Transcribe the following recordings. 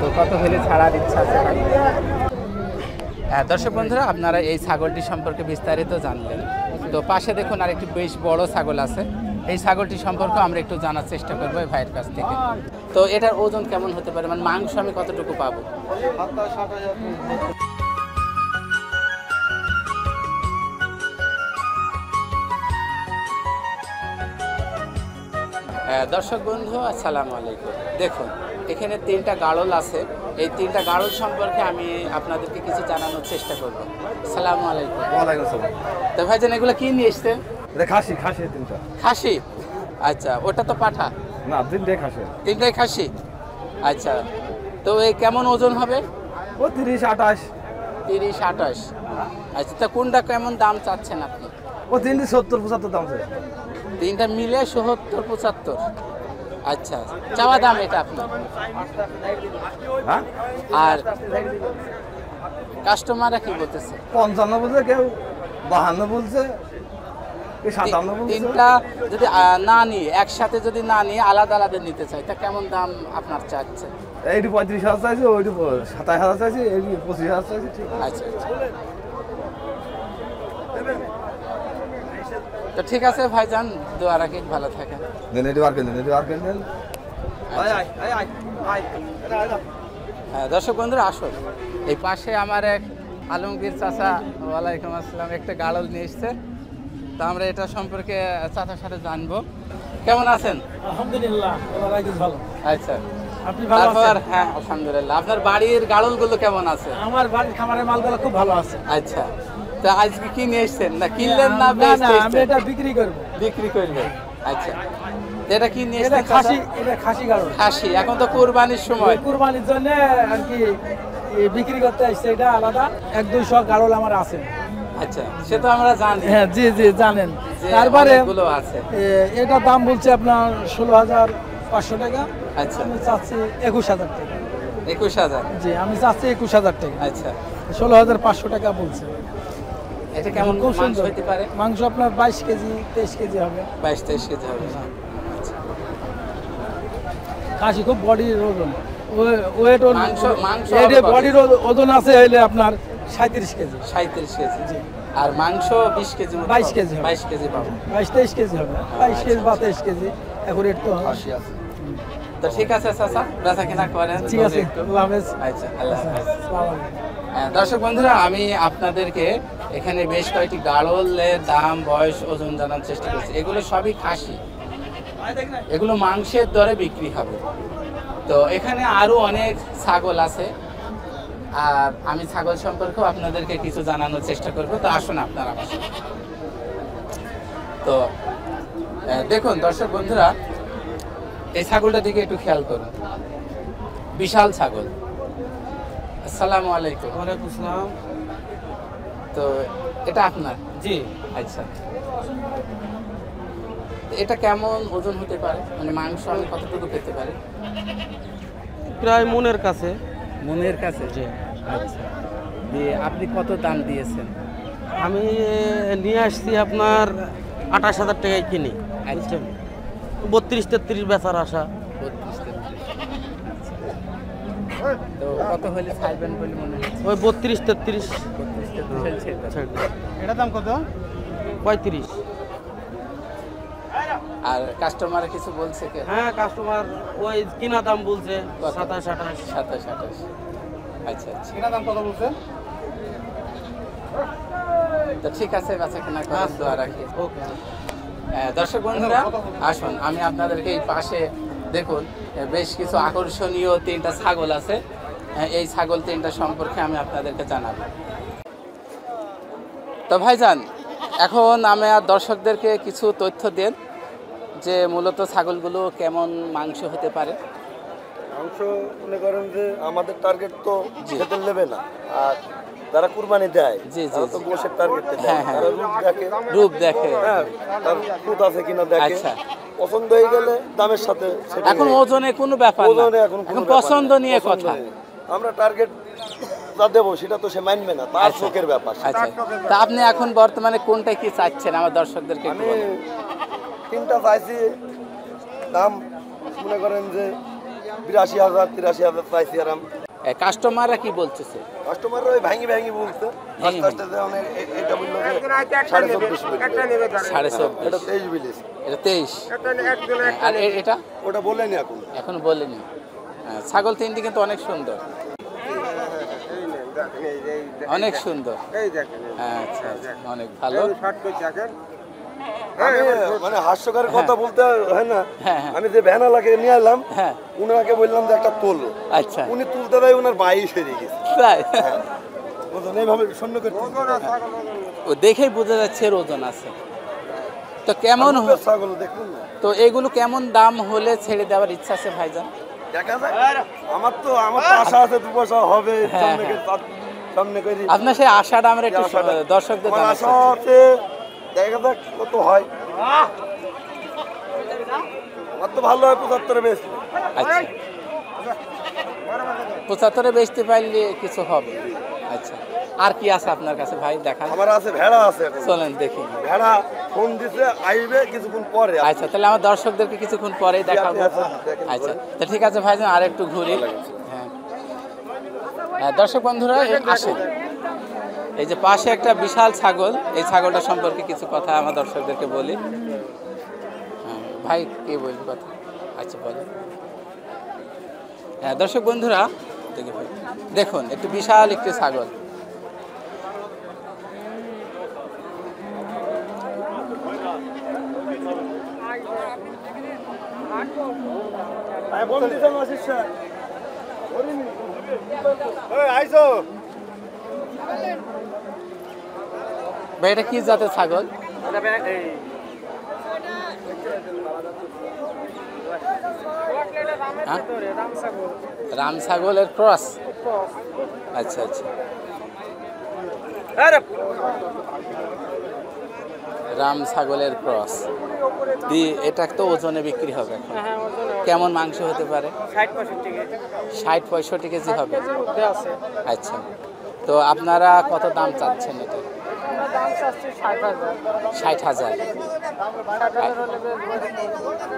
তো কত হলে ছাড়ার ইচ্ছা আছে? হ্যাঁ দর্শক বন্ধুরা আপনারা এই ছাগলটি সম্পর্কে বিস্তারিত জানলেন। তো পাশে দেখুন আর একটি বেশ বড় ছাগল আছে। এই ছাগলটি সম্পর্কে আমরা একটু জানার চেষ্টা করব ভাইয়ের কাছ থেকে। তো এটার ওজন কেমন হতে পারে? মানে মাংস আমি কতটুকু পাবো? হ্যাঁ, দর্শক বন্ধু আসসালামু আলাইকুম। দেখুন এখানে তিনটা গাড়ল আছে। এই তিনটা গাড়ল সম্পর্কে আমি আপনাদেরকে কিছু জানানোর চেষ্টা করব। আসসালামু আলাইকুম। ওয়ালাইকুম আসসালাম। তো ভাইজান এগুলো কি নিয়ে এসছেন এটা খাসি খাসি তিনটা। খাসি? আচ্ছা ওটা তো পাঠা। না তিনটাই খাসি। তিনটাই খাসি? আচ্ছা তো এই কেমন ওজন হবে? ও তিরিশ আঠাশ। তিরিশ আঠাশ। আচ্ছা তা কোনটা কেমন দাম চাচ্ছেন আপনি? ও তিনটি সত্তর পঁচাত্তর দাম আছে তিনটা মিলে সত্তর পঁচাত্তর। আচ্ছা চাওয়া দাম এটা আপনার হ্যাঁ? আর কাস্টমাররা কি বলতেছে? পঞ্চান্ন বলছে কেউ বাহান্ন বলছে তিনটা যদি না নিয়ে একসাথে যদি না নিয়ে আলাদা আলাদা নিতে চাই তা কেমন দাম আপনার চাচ্ছে? এইটি পঁয়ত্রিশ হাজার চাইছে ওইটি সাতাশ হাজার চাইছে এইটি পঁচিশ হাজার চাইছে ঠিক আচ্ছা আচ্ছা। তো ঠিক আছে ভাইজান দোয়া রাখি ভালো থাকেন। দেন এটি বার কেন এটি বার দেন হ্যাঁ দর্শক বন্ধুরা আসুন। এই পাশে আমার এক আলমগীর চাচা ওয়ালাইকুম আসসালাম একটা গাড়ল নিয়ে এসছে। তা আমরা এটা সম্পর্কে চাচার সাথে জানব। কেমন আছেন? আলহামদুলিল্লাহ ভালো। আচ্ছা। আপনি ভালো আছেন? হ্যাঁ আলহামদুলিল্লাহ। আপনার বাড়ির গাড়লগুলো কেমন আছে? আমার বাড়ির খামারের মালগুলো খুব ভালো আছে। আচ্ছা। তা আজকে কি নিয়ে এসছেন? না কিনলেন না আমি এটা বিক্রি করব। বিক্রি করবেন আচ্ছা। এটা কি নিয়ে এটা এসছেন খাসি এটা খাসি গাড়ো খাসি। এখন তো কোরবানির সময়। কুরবানির জন্য আর কি বিক্রি করতে আসছে এটা আলাদা। এক দুইশো গাড়ল আমার আছে। আচ্ছা সে তো আমরা জানি। হ্যাঁ জি জি জানেন। তারপরে আছে। এ, এটার দাম বলছে আপনার ষোলো হাজার পাঁচশো টাকা। আচ্ছা। আমি চাচ্ছি একুশ হাজার টাকা। একুশ হাজার। জি আমি চাচ্ছি একুশ হাজার টাকা। আচ্ছা। ষোলো হাজার পাঁচশো টাকা বলছে। এটা কেমন খুব মাংস সুন্দর। হতে পারে? মাংস আপনার বাইশ কেজি তেইশ কেজি হবে। বাইশ তেইশ কেজি হবে। খাসি খুব বডির ওজন। ওয়েট মাংস- মাংস? বডির ওজন আছে হইলে আপনার সাঁত্রিশ কেজি। সাঁত্রিশ কেজি। আর মাংস বিশ কেজি মতো 22 পাবো। কেজি বাইশ কেজি পাবো। বাইশ তেইশ কেজি হবে। বাইশ কেজি বা তেইশ কেজি। এখন তো খাসি আছে। তো ঠিক আছে চাচা বেচা কিনা করেন। ঠিক আছে। একটু। আল্লাহ হাফেজ। আচ্ছা আল্লাহ হাফেজ। হ্যাঁ, দর্শক বন্ধুরা আমি আপনাদেরকে এখানে বেশ কয়েকটি গাড়লের দাম, বয়স, ওজন জানার চেষ্টা করছি। এগুলো সবই খাসি। এগুলো মাংসের দরে বিক্রি হবে। তো এখানে আরও অনেক ছাগল আছে। আর আমি ছাগল সম্পর্কেও আপনাদেরকে কিছু জানানোর চেষ্টা করব। তো আসুন আপনারা। তো দেখুন দর্শক বন্ধুরা, এই ছাগলটা দিকে একটু খেয়াল করুন। বিশাল ছাগল। আসসালামু আলাইকুম। ওয়ালাইকুম আসসালাম। তো এটা আপনার? জি। আচ্ছা। এটা কেমন ওজন হতে পারে? মানে মাংস আমি কতটুকু পেতে পারি? প্রায় মনের কাছে। মনের কাছে? জি। আচ্ছা। দিয়ে আপনি কত দাম দিয়েছেন? আমি নিয়ে আসছি আপনার আঠাশ হাজার টাকায় কিনি আচ্ছা বত্রিশ তেত্রিশ বেচার আশা। বত্রিশ তেত্রিশ। তো কত হলে ছাড়বেন বলে মনে হচ্ছে? ওই বত্রিশ তেত্রিশ। এটার দাম কত? পঁয়ত্রিশ। আর কাস্টমার কিছু বলছে কে? হ্যাঁ কাস্টমার ওই কিনা দাম বলছে সাতাশ আঠাশ। সাতাশ আঠাশ। আচ্ছা আচ্ছা। দাম কত বলছেন তো ঠিক আছে বাচ্চা কেনা করার দোয়া রাখি। ওকে। আহ, দর্শক বন্ধুরা আসুন আমি আপনাদেরকে এই পাশে দেখুন বেশ কিছু আকর্ষণীয় তিনটা ছাগল আছে। এই ছাগল তিনটা সম্পর্কে আমি আপনাদেরকে জানাব। তো ভাইজান এখন আমি আর দর্শকদেরকে কিছু তথ্য দেন যে মূলত ছাগলগুলো কেমন মাংস হতে পারে। মাংস মনে করেন যে আমাদের টার্গেট তো। খেতে নেবে না। আর যারা কুরবানি দেয় জি, জি, তারা তো গোশের টার্গেট হ্যাঁ, হ্যাঁ। রূপ দেখে। রূপ দেখে। হ্যাঁ তার খুদ আছে কিনা দেখে। আচ্ছা। পছন্দ হয়ে গেলে দামের সাথে এখন ওজনে কোনো ব্যাপার না। ওজনে এখন পছন্দ নিয়ে কথা। আমরা টার্গেট যা দেবো সেটা তো সে মানবে না। তার আচ্ছা। চোখের ব্যাপার। আচ্ছা। তা আপনি এখন বর্তমানে কোনটা কি চাচ্ছেন আমার দর্শকদেরকে আমি তিনটা চাইছি। দাম মনে করেন যে বিরাশি হাজার তিরাশি হাজার চাইছি আর কাস্টমাররা কি বলতেছে? কাস্টমাররা ওই ভাঙি ভাঙি বলতো এটা বলল সাড়ে চব্বিশ এটা তেইশ বিলিস এটা তেইশ। আর এটা? ওটা বলেনি এখন। এখন বলিনি। হ্যাঁ, ছাগল তিনটি কিন্তু অনেক সুন্দর। অনেক সুন্দর। হ্যাঁ, আচ্ছা আচ্ছা অনেক ভালো। আমি মানে হাস্যকরের কথা বলতে হয় না। হ্যাঁ, হ্যাঁ। আমি যে ভ্যানা লাগিয়ে নিয়ে এলাম হ্যাঁ। উনাকে বললাম যে একটা তোলো। আচ্ছা। উনি তুলতে দেয় ওনার বাইশ হয়ে গেছে। তাই? বুঝলেন এইভাবে শূন্য ও দেখেই বোঝা যাচ্ছে এর ওজন আছে। তো কেমন তো এগুলো কেমন দাম হলে ছেড়ে দেওয়ার ইচ্ছা আছে ভাইজান? দেখা যায় আমার তো আমার তো আশা আছে দু পয়সা হবে হ্যাঁ, সামনে করে করে আপনার সেই আশাটা আমরা একটু দর্শকদের আশা আছে দেখা যাক কত হয়। আমার তো ভালো হয় পঁচাত্তরে বেশ আচ্ছা। পঁচাত্তরে বেচতে পারলে কিছু হবে। আচ্ছা। আর কি আছে আপনার কাছে ভাই? দেখান। আমার আছে ভেড়া আছে চলেন দেখি। ভেড়া ফোন দিছে আইবে কিছুক্ষণ পরে। আচ্ছা তাহলে আমার দর্শকদেরকে কিছুক্ষণ পরেই দেখাবো। আচ্ছা, তো ঠিক আছে ভাইজান আর একটু ঘুরি। হ্যাঁ। হ্যাঁ, দর্শক বন্ধুরা এই আসেন। এই যে পাশে একটা বিশাল ছাগল এই ছাগলটা সম্পর্কে কিছু কথা আমার দর্শকদেরকে বলি। হ্যাঁ, ভাই কে বলবি কথা? আচ্ছা বলো। হ্যাঁ দর্শক বন্ধুরা দেখুন একটু বিশাল একটি ছাগল ফোন দিছে মাসির স্যার আইসো ভাই এটা কি জাতের ছাগল? হ্যাঁ? রাম ছাগলের ক্রস? আচ্ছা আচ্ছা। রাম ছাগলের ক্রস। দি এটা তো ওজনে বিক্রি হবে এখন। কেমন মাংস হতে পারে? ষাট পঁয়ষট্টি কেজি। হবে। আচ্ছা। তো আপনারা কত দাম চাচ্ছেন এটা? ষাট হাজার।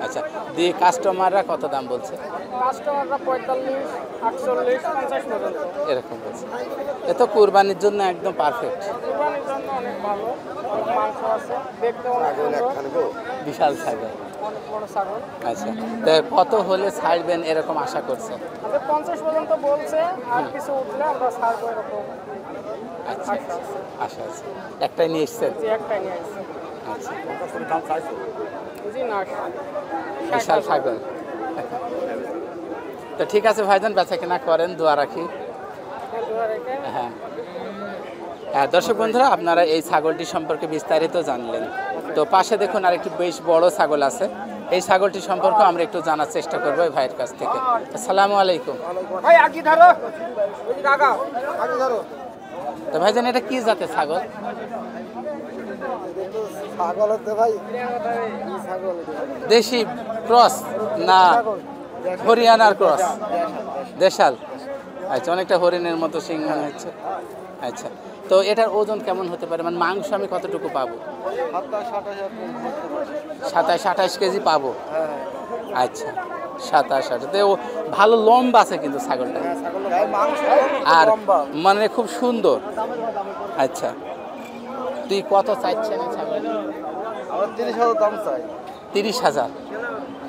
আচ্ছা দিয়ে কাস্টমাররা কত দাম বলছে? কাস্টমাররা পঁয়তাল্লিশ আটচল্লিশ পঞ্চাশ পর্যন্ত। এরকম বলছে। এ তো কুরবানির জন্য একদম পারফেক্ট কোরবানির জন্য অনেক ভালো। মাংস আছে দেখতে অনেক সুন্দর। বিশাল ছাগল। আচ্ছা তো কত হলে ছাড়বেন এরকম আশা করছেন পঞ্চাশ পর্যন্ত বলছে আর কিছু উঠলে আমরা ছাড়বো এরকম। আচ্ছা আচ্ছা একটাই নিয়ে এসছেন? একটাই নিয়ে আসছে আচ্ছা। জি না বিশাল ছাগল তো ঠিক আছে ভাইজান বেচা কেনা করেন দোয়া রাখি। হ্যাঁ হ্যাঁ। দর্শক বন্ধুরা আপনারা এই ছাগলটি সম্পর্কে বিস্তারিত জানলেন। তো পাশে দেখুন আর আরেকটি বেশ বড় ছাগল আছে। এই ছাগলটি সম্পর্কে আমরা একটু জানার চেষ্টা করব এই ভাইয়ের কাছ থেকে। আসসালামু আলাইকুম। ভাই তো ভাইজান এটা কি জাতের ছাগল? ছাগল হতে ভাই ছাগল দেশি ক্রস না হরিয়ানার ক্রস? দেশাল আচ্ছা অনেকটা হরিণের মতো সিং মনে হচ্ছে। আচ্ছা তো এটার ওজন কেমন হতে পারে? মানে মাংস আমি কতটুকু পাবো? সাতাশ আঠাশ কেজি। পাবো? আচ্ছা। সাতাশ ও ভালো লম্বা আছে কিন্তু ছাগলটা। আর মানে খুব সুন্দর। আচ্ছা। তুই কত চাইছেন ছাগল? তিরিশ হাজার দাম চাই। তিরিশ হাজার।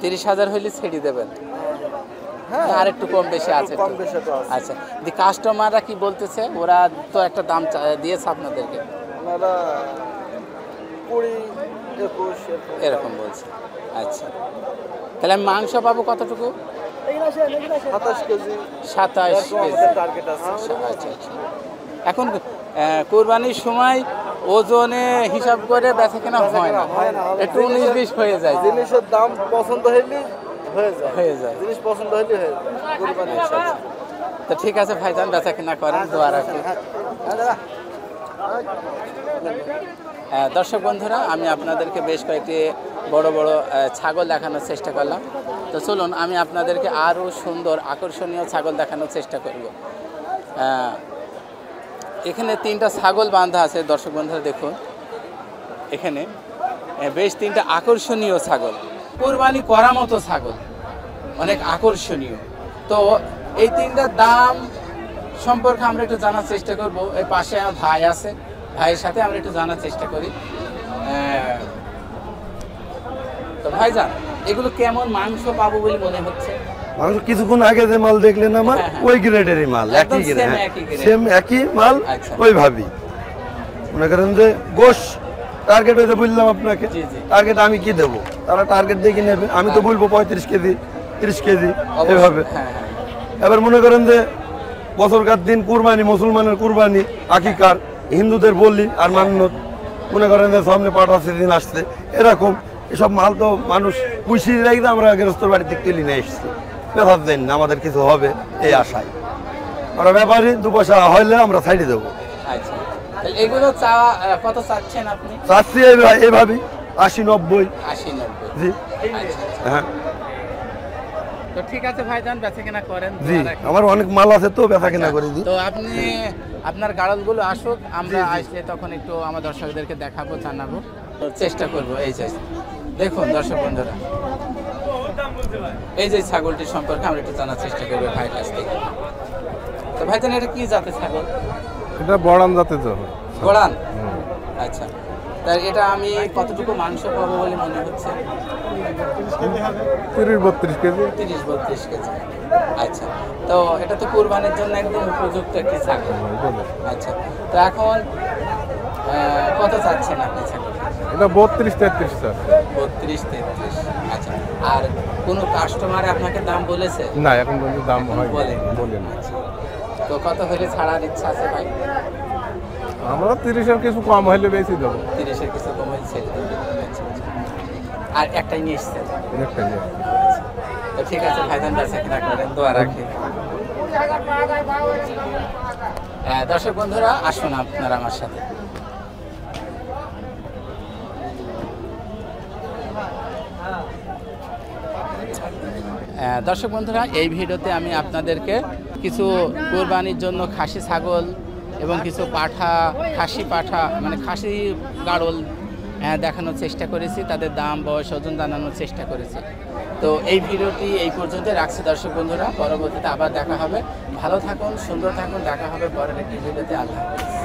তিরিশ হাজার হইলে ছেড়ে দেবেন। আর একটু কম বেশি আছে তো। আছে। আচ্ছা। দি কাস্টমাররা কি বলতেছে? ওরা তো একটা দাম দিয়েছে আপনাদেরকে। এরকম বলছে। আচ্ছা। তাহলে আমি মাংস পাবো কতটুকু? সাতাশ কেজি। সাতাশ কেজি। আচ্ছা আচ্ছা আচ্ছা। এখন কোরবানির সময় ওজনে হিসাব করে বেচা কেনা হয় না। হয়। একটু উনিশ বিশ হয়ে যায়। জিনিসের দাম পছন্দ হইলে হয়ে যায়। হয়ে জিনিস পছন্দ হইলে হয়ে যায়। তো ঠিক আছে ভাইজান বেচা কেনা করেন দোয়া রাখি। হ্যাঁ, দর্শক বন্ধুরা আমি আপনাদেরকে বেশ কয়েকটি বড় বড় ছাগল দেখানোর চেষ্টা করলাম। তো চলুন, আমি আপনাদেরকে আরও সুন্দর, আকর্ষণীয় ছাগল দেখানোর চেষ্টা করব। এখানে তিনটা ছাগল বাঁধা আছে, দর্শক বন্ধুরা দেখুন। এখানে বেশ তিনটা আকর্ষণীয় ছাগল। কোরবানি করা মতো ছাগল, অনেক আকর্ষণীয়। তো এই তিনটার দাম সম্পর্কে আমরা একটু জানার চেষ্টা করব। এই পাশে আমার ভাই আছে, ভাইয়ের সাথে আমরা একটু জানার চেষ্টা করি। তো ভাইজান এগুলো কেমন মাংস পাবো বলে মনে হচ্ছে? মানুষ কিছুক্ষণ আগে যে মাল দেখলেন আমার হ্যাঁ, হ্যাঁ। ওই গ্রেডেরই মাল একই গ্রেড same একই। সেম মাল আচ্ছা। ওই ভাবি। মনে করেন যে গোশ টার্গেট হয়েছে বললাম আপনাকে। টার্গেট আমি কি দেবো? তারা টার্গেট দেখে নেবে। আমি তো বলব পঁয়ত্রিশ কেজি তিরিশ কেজি এভাবে। হ্যাঁ হ্যাঁ। এবার মনে করেন যে বছরকার দিন কুরবানি মুসলমানের কুরবানি আকিকার হিন্দুদের বললি আর মান্যত মনে করেন যে সামনে পাঠা দিন আসছে। এরকম এসব মাল তো মানুষ পুষি রেখে আমরা গৃহস্থর বাড়ি থেকে তুলি নিয়ে এসছি। ব্যাপার দেন না আমাদের কিছু হবে এই আশায়। আমরা ব্যাপারী দু পয়সা হইলে আমরা সাইডে দেবো। আচ্ছা। চাচ্ছি এইভাবে- আশি নব্বই। জি। আচ্ছা। হ্যাঁ। তো ঠিক আছে ভাইজান বেচা কেনা করেন জি দোয়া রাখি। আমার অনেক মাল আছে তো বেচা কেনা করে দিই। তো আপনি আপনার গাড়লগুলো আসুক আমরা আসলে তখন একটু আমার দর্শকদেরকে দেখাবো জানাব। চেষ্টা করব এই যে। দেখুন দর্শক বন্ধুরা। এই যে ছাগলটি সম্পর্কে আমরা একটু জানার চেষ্টা করব ভাইয়ের কাছ থেকে। তো ভাই ভাইজান এটা কি জাতের ছাগল? এটা বড়ান জাতে তো গোড়ান আচ্ছা। তার এটা আমি কতটুকু মাংস পাবো বলে মনে হচ্ছে? তিরিশ বত্রিশ কেজি। তিরিশ বত্রিশ কেজি। আচ্ছা। তো এটা তো কোরবানির জন্য একদম উপযুক্ত একটি ছাগল। আচ্ছা। তো এখন কত চাচ্ছেন আপনি ছাগল এটা বত্রিশ তেত্রিশ স্যার বত্রিশ তেত্রিশ। আচ্ছা আর কোনো কাস্টমার আপনাকে দাম বলেছে? না এখন পর্যন্ত দাম হয় বলেন। বলেন। আচ্ছা। তো কত হলে ছাড়ার ইচ্ছা আছে ভাই? আমরা তিরিশের কিছু কম হইলে বেশি দেবো। তিরিশের কিছু কমে ছেড়ে দেবেন। আচ্ছা আচ্ছা। আর একটাই নিয়ে এসছেন একটা নিয়ে। তো ঠিক আছে ভাইজান বেচা কিনা করেন দোয়া রাখি। হ্যাঁ, দর্শক বন্ধুরা আসুন আপনারা আমার সাথে। দর্শক বন্ধুরা, এই ভিডিওতে আমি আপনাদেরকে কিছু কোরবানির জন্য খাসি ছাগল এবং কিছু পাঠা, খাসি পাঠা মানে খাসি গাড়ল দেখানোর চেষ্টা করেছি, তাদের দাম, বয়স, ওজন জানানোর চেষ্টা করেছি। তো এই ভিডিওটি এই পর্যন্ত রাখছি দর্শক বন্ধুরা, পরবর্তীতে আবার দেখা হবে। ভালো থাকুন, সুন্দর থাকুন, দেখা হবে পরের একটি ভিডিওতে। আল্লাহ হাফেজ।